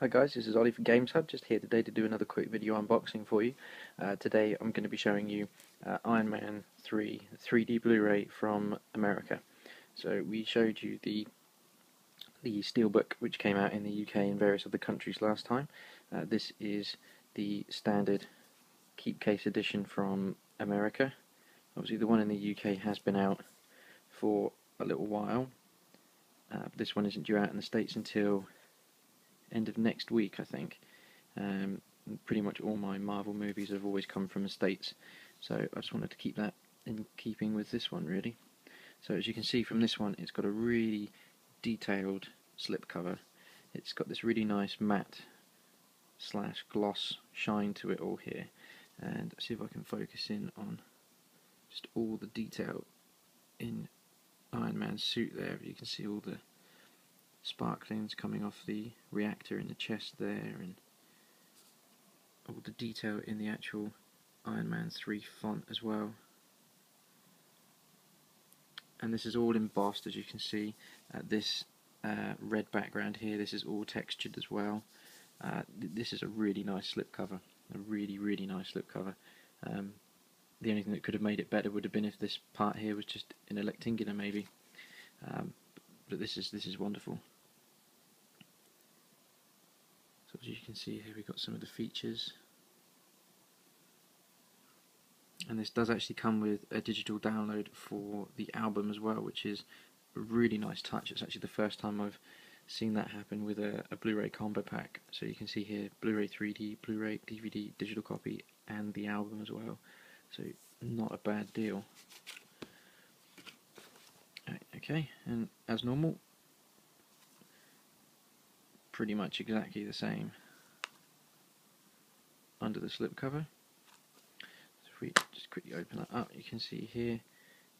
Hi guys, this is Olly from Games HUD, just here today to do another quick video unboxing for you. Uh, today I'm going to be showing you uh, Iron Man 3 3D Blu-ray from America. So we showed you the the Steelbook which came out in the UK and various other countries last time. Uh, this is the standard keep case edition from America. Obviously the one in the UK has been out for a little while. Uh, this one isn't due out in the States until end of next week, I think. Um, pretty much all my Marvel movies have always come from the States, so I just wanted to keep that in keeping with this one, really. So as you can see from this one, it's got a really detailed slipcover. It's got this really nice matte slash gloss shine to it all here, and see if I can focus in on just all the detail in Iron Man's suit there. You can see all the sparklings coming off the reactor in the chest there and all the detail in the actual Iron Man 3 font as well. And this is all embossed as you can see uh, this uh, red background here. This is all textured as well. Uh, th this is a really nice slipcover a really really nice slipcover um, the only thing that could have made it better would have been if this part here was just in a rectangular maybe. Um, but this is this is wonderful so as you can see here we've got some of the features. And this does actually come with a digital download for the album as well which is a really nice touch. It's actually the first time I've seen that happen with a, a Blu-ray combo pack. So you can see here Blu-ray 3D, Blu-ray, DVD, digital copy and the album as well. So not a bad deal. Okay and as normal pretty much exactly the same under the slipcover. So if we just quickly open that up, you can see here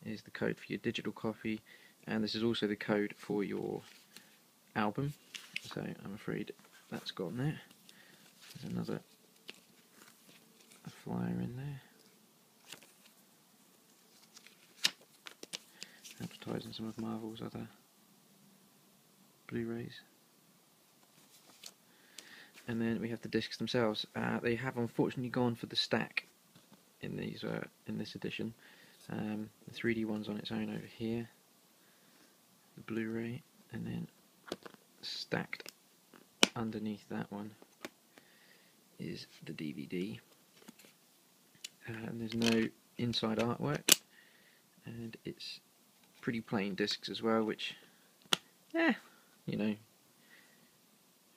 is the code for your digital copy, and this is also the code for your album. So I'm afraid that's gone there. There's another flyer in there. Advertising some of Marvel's other Blu-rays and then we have the discs themselves. Uh, they have unfortunately gone for the stack in these uh, in this edition. Um, the 3D one's on its own over here, the Blu-ray, and then stacked underneath that one is the DVD. Uh, and there's no inside artwork, and it's pretty plain discs as well, which, yeah, you know,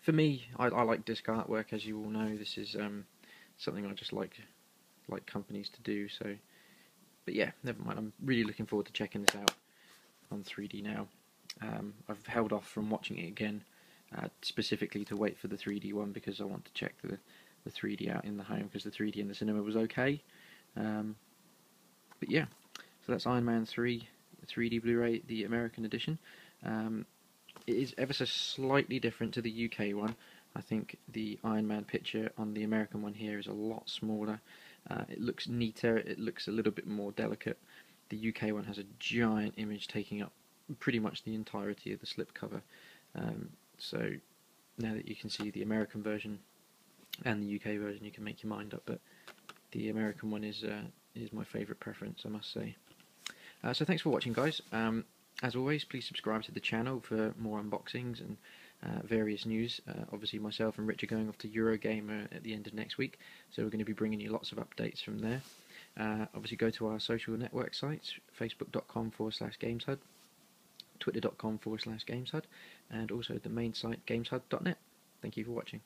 for me, I, I, like disc artwork, as you all know. This is um, something I just like like companies to do. So, but yeah, never mind. I'm really looking forward to checking this out on 3D now. Um, I've held off from watching it again, uh, specifically to wait for the 3D one because I want to check the the 3D out in the home because the 3D in the cinema was okay. Um, but yeah, so that's Iron Man 3 3D Blu-ray, the American edition. Um, it is ever so slightly different to the UK one. I think the Iron Man picture on the American one here is a lot smaller. Uh, it looks neater, it looks a little bit more delicate. The UK one has a giant image taking up pretty much the entirety of the slipcover. Um, so now that you can see the American version and the UK version, you can make your mind up. But the American one is uh, is my favourite preference, I must say. Uh, so thanks for watching, guys. Um, as always, please subscribe to the channel for more unboxings and uh, various news. Uh, obviously, myself and Rich are going off to Eurogamer at the end of next week, so we're going to be bringing you lots of updates from there. Uh, obviously, go to our social network sites facebook.com forward slash gameshud, twitter.com forward slash gameshud, and also the main site gameshud.net. Thank you for watching.